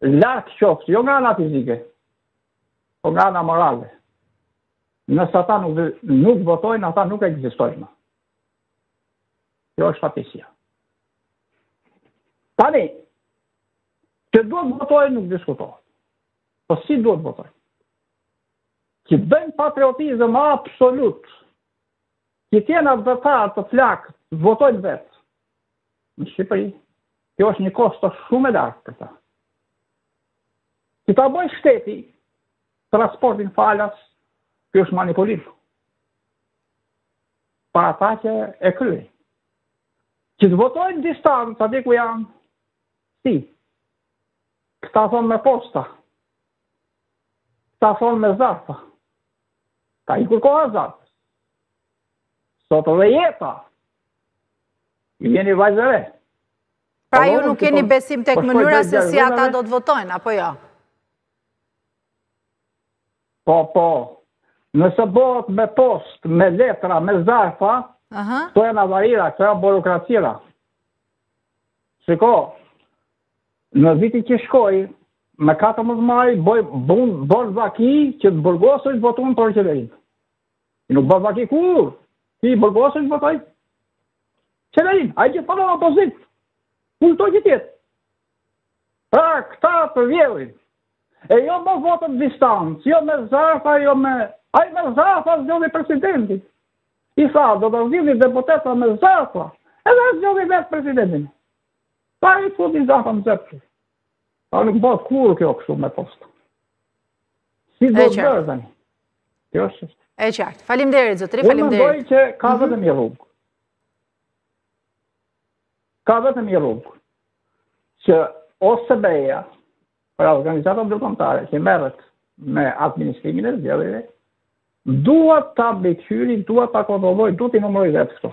Lartë qoftë, jo nga ana fizike, po nga ana morale. Nëse ata nuk, nuk votojnë, ata nuk ekzistojnë. Kjo është fatisia. Tani, që duhet votojnë, nuk diskutohet. Po si duhet votojnë? Që të bëjnë patriotizëm absolut, që të jenë atdhetarë të flaktë, votojnë vetë. në Shqipëri, kjo është një kosto shumë e lartë për ta. Që ta bëjë shteti transportin falas, kjo është manipulim. Për ata që e kryejnë. Që të votojnë në distancë, atje ku janë, si, këta thonë me posta, këta thonë me zarfa, ta, iku koha e zarfave, sot dhe jeta, Jeni vajzë e re. Pra po, ju nuk keni po, besim tek po, mënyra se si ata do të votojnë, apo jo? Po, po. Nëse bëhet me postë, me letra, me zarfa, këto janë avarira, këto janë burokracira. Shiko, në vitin që shkoi, me 14 maj, bëri vaki që të burgosurit votuan për qeverinë. Ti nuk bën vaki kurrë që i burgosuri të votojë qeverinë, ai gjithë për opozitë, kushdo që të jetë. Pra, këta të vjedhin, e jo me votën në distancë, jo me zarfa, jo me... Ai me zarfa zgjodhi presidentin. I tha, do të zgjidhni deputetët me zarfa, edhe e zgjodhi vetë presidentin. Pa i futi zarfat në xhep. Pa nuk bëhet kurrë kjo kështu me postë. Si do të bëhet tani? Kjo është. E qartë. Faleminderit zotëri, faleminderit. Unë mendoj që ka mhm. vetëm një rrugë. Ka vetëm një rrugë. Që OSBE-ja, pra organizata ndërkombëtare që merret me administrimin e zgjedhjeve, duhet ta mbikëqyrë, duhet ta kontrollojë, duhet t'i numërojë vetë këto.